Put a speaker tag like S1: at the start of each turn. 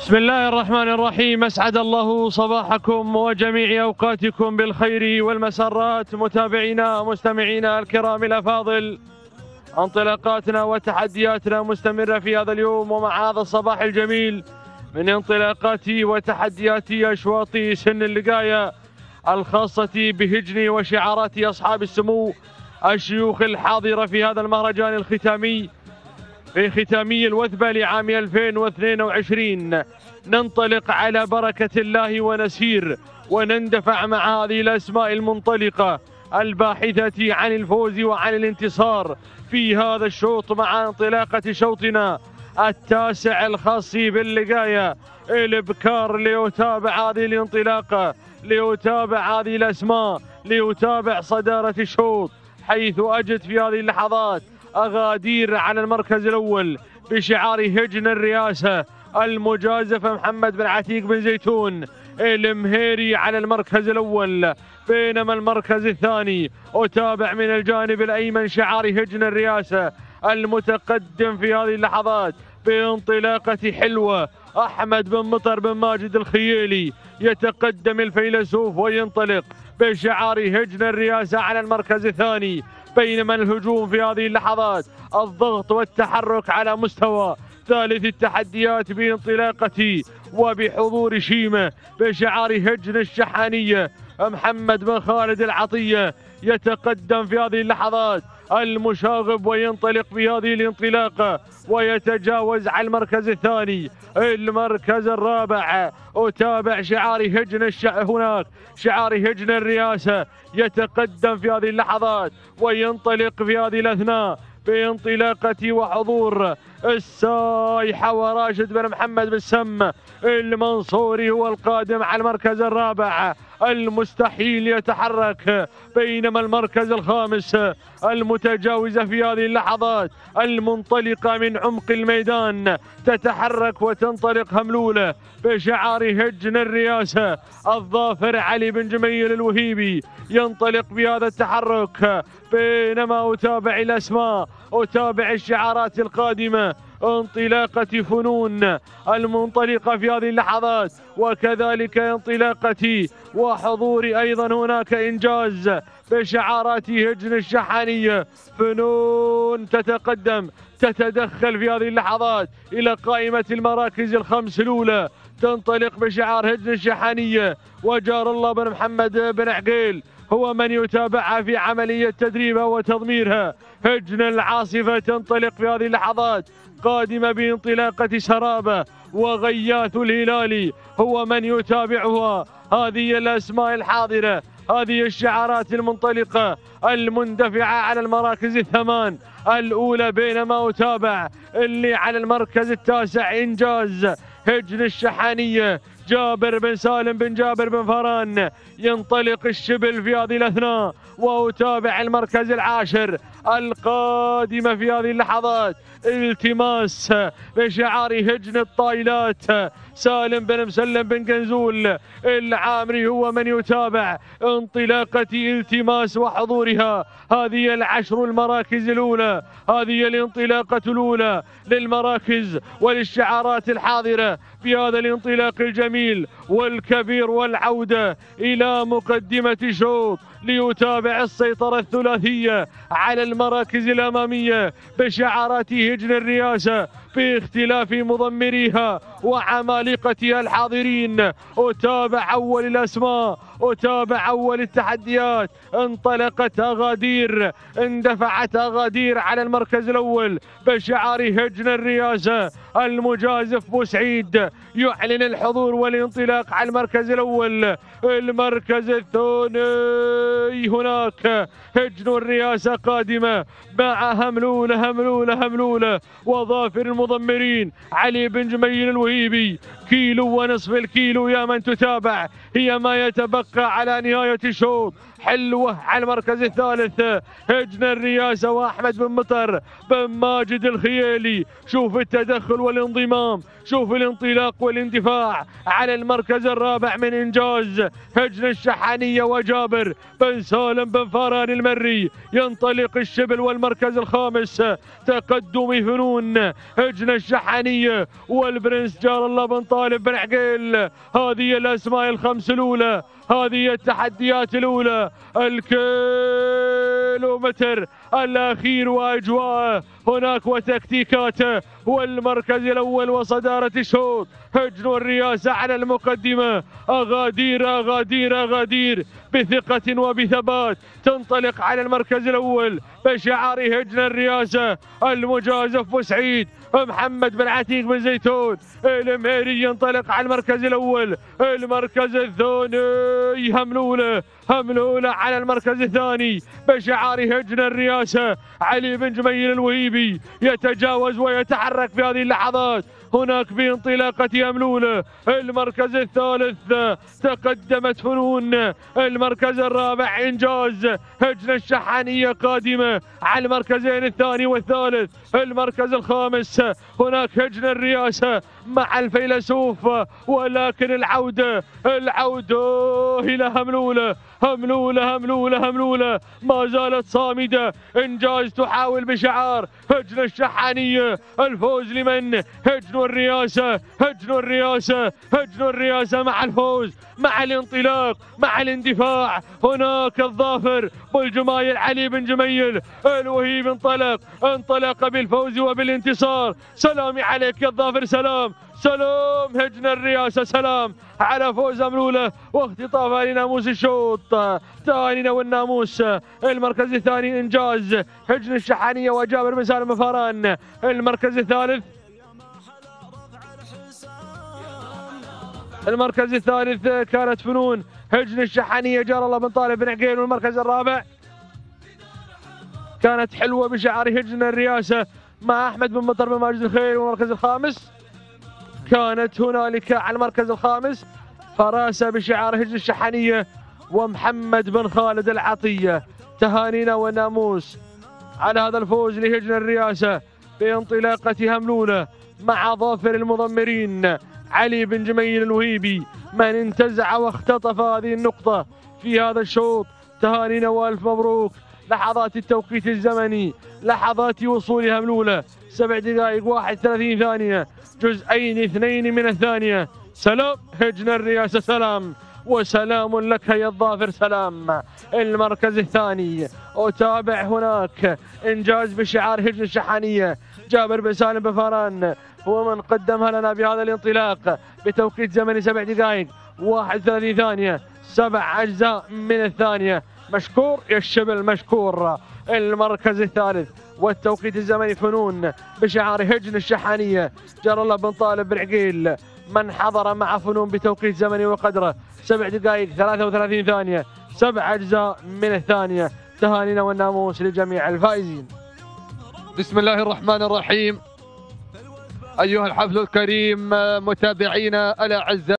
S1: بسم الله الرحمن الرحيم. أسعد الله صباحكم وجميع أوقاتكم بالخير والمسرات. متابعينا ومستمعينا الكرام الافاضل انطلاقاتنا وتحدياتنا مستمرة في هذا اليوم ومع هذا الصباح الجميل من انطلاقات وتحديات اشواط سن اللقاية. الخاصة بهجن وشعارات أصحاب السمو الشيوخ الحاضره في هذا المهرجان الختامي في ختامي الوثبة لعام 2022 ننطلق على بركة الله ونسير ونندفع مع هذه الأسماء المنطلقة الباحثة عن الفوز وعن الانتصار في هذا الشوط مع انطلاقة شوطنا التاسع الخاص باللقاية الإبكار ليتابع هذه الانطلاقة. ليتابع هذه الأسماء ليتابع صدارة الشوط حيث أجد في هذه اللحظات أغادير على المركز الأول بشعار هجن الرئاسة المجازف محمد بن عتيق بن زيتون المهيري على المركز الأول بينما المركز الثاني أتابع من الجانب الأيمن شعار هجن الرئاسة المتقدم في هذه اللحظات بانطلاقة حلوة أحمد بن مطر بن ماجد الخييلي يتقدم الفيلسوف وينطلق بشعار هجن الرئاسة على المركز الثاني بينما الهجوم في هذه اللحظات الضغط والتحرك على مستوى ثالث التحديات بانطلاقة وبحضور شيمة بشعار هجن الشحانية محمد بن خالد العطية يتقدم في هذه اللحظات. المشاغب وينطلق بهذه الانطلاقة ويتجاوز على المركز الثاني. المركز الرابع أتابع شعار هجن الش... هناك شعار هجن الرئاسة يتقدم في هذه اللحظات وينطلق في هذه الأثناء بانطلاقة وحضور السايحة وراشد بن محمد بن سم. المنصوري هو القادم على المركز الرابع. المستحيل يتحرك بينما المركز الخامس. المتجاوزة في هذه اللحظات. المنطلقة من عمق الميدان. تتحرك وتنطلق هملولة بشعار هجن الرئاسة الظافر علي بن جميل الوهيبي ينطلق بهذا التحرك. بينما أتابع الأسماء. أتابع الشعارات القادمة. انطلاقة فنون المنطلقة في هذه اللحظات وكذلك انطلاقة وحضور أيضا هناك إنجاز بشعارات هجن الشحانية فنون تتقدم تتدخل في هذه اللحظات إلى قائمة المراكز الخمس الأولى. تنطلق بشعار هجن الشحانية وجار الله بن محمد بن عقيل. هو من يتابعها في عملية تدريبها وتضميرها. هجن العاصفة تنطلق في هذه اللحظات. قادمة بانطلاقة سرابة وغياث الهلالي هو من يتابعها. هذه الأسماء الحاضرة. هذه الشعارات المنطلقة. المندفعة على المراكز الثمان. الأولى بينما أتابع. اللي على المركز التاسع إنجاز. هجن الشحانية جابر بن سالم بن جابر بن فران. ينطلق الشبل في هذه الأثناء وأتابع المركز العاشر القادمة في هذه اللحظات. التماس بشعار هجن الطايلات. سالم بن مسلم بن قنزول العامري هو من يتابع انطلاقة التماس وحضورها. هذه العشر المراكز الأولى. هذه الانطلاقة الأولى للمراكز وللشعارات الحاضرة في هذا الانطلاق الجميل والكبير والعودة إلى مقدمة شوط ليتابع السيطرة الثلاثية على المراكز الأمامية بشعارات هجن الرئاسة باختلاف مضمريها وعمالقتها الحاضرين. أتابع أول الأسماء. أتابع أول التحديات. انطلقت أغادير. اندفعت أغادير على المركز الأول. بشعار هجن الرئاسة المجازف بوسعيد. يعلن الحضور والانطلاق على المركز الأول. المركز الثاني هناك. هجن الرئاسة قادمة. مع هملولة هملولة هملولة. وظافر المضمرين. علي بن جميل الوهيبي. كيلو ونصف الكيلو يا من تتابع. هي ما يتبقى على نهاية الشوط. حلوة على المركز الثالث. هجن الرياسة وأحمد بن مطر بن ماجد الخيالي شوف التدخل والانضمام. شوف الانطلاق والاندفاع. على المركز الرابع من إنجاز. هجن الشحانية وجابر. بن سالم بن فاران المري. ينطلق الشبل والمركز الخامس. تقدم فنون. هجن الشحانية. والبرنس جار الله بن طالب بن عقيل هذه الأسماء الخمس الأولى. هذه التحديات الأولى. الكيلومتر الأخير وأجواءه. هناك وتكتيكاته. والمركز الأول وصدارة الشوط. هجن الرئاسة على المقدمة. أغادير أغادير أغادير. بثقة وبثبات. تنطلق على المركز الأول. بشعار هجن الرئاسة المجازف بوسعيد محمد بن عتيق بن زيتون. الميري ينطلق على المركز الأول. المركز الثاني. هملولة هملولة على المركز الثاني. بشعار هجن الرئاسة. علي بن جميل الوهيبي يتجاوز ويتحرك في هذه اللحظات. هناك بانطلاقة أملولة المركز الثالث تقدمت فنون. المركز الرابع إنجاز. هجن الشحانية قادمة على المركزين الثاني والثالث. المركز الخامس هناك هجن الرئاسة مع الفيلسوف ولكن العودة العودة إلى هملولة هملولة هملولة هملولة ما زالت صامدة. إنجاز تحاول بشعار هجن الشحانية. الفوز لمن؟ هجن الرئاسة. هجن الرئاسة. هجن الرئاسة مع الفوز مع الانطلاق مع الاندفاع. هناك الظافر بالجمايل علي بن جميل. الوهيب انطلق. انطلق بالفوز وبالانتصار. سلامي عليك يا الظافر سلام. سلام هجن الرئاسة سلام على فوز أملولة واختطافها لناموس الشوط. تانينا والناموس المركز الثاني إنجاز. هجن الشحانية وجابر بن سالم فاران المركز الثالث المركز الثالث كانت فنون. هجن الشحانية جار الله بن طالب بن عقيل والمركز الرابع. كانت حلوة بشعار هجن الرئاسة مع أحمد بن مطر بن ماجد الخير والمركز الخامس. كانت هنالك على المركز الخامس. فراسة بشعار هجن الشحانية ومحمد بن خالد العطية. تهانينا وناموس على هذا الفوز لهجن الرئاسة بانطلاقة هملولة مع ظافر المضمرين. علي بن جميل الوهيبي من انتزع واختطف هذه النقطة في هذا الشوط. تهانينا وألف مبروك. لحظات التوقيت الزمني لحظات وصول هملولة سبع دقائق واحد ثلاثين ثانية. جزئين اثنين من الثانية. سلام هجن الرئاسة سلام. وسلام لك يا الظافر سلام. المركز الثاني أتابع هناك. إنجاز بشعار هجن الشحانية. جابر بن سالم بفاران هو من قدمها لنا بهذا الانطلاق بتوقيت زمني سبع دقائق. 31 ثانية. سبع أجزاء من الثانية. مشكور يا الشبل مشكور. المركز الثالث. والتوقيت الزمني فنون بشعار هجن الشحانية. جار الله بن طالب بن عقيل من حضر مع فنون بتوقيت زمني وقدره. سبع دقائق 33 ثانية. سبع أجزاء من الثانية. تهانينا والناموس لجميع الفائزين. بسم الله الرحمن الرحيم. أيها الحفل الكريم متابعينا الأعزاء.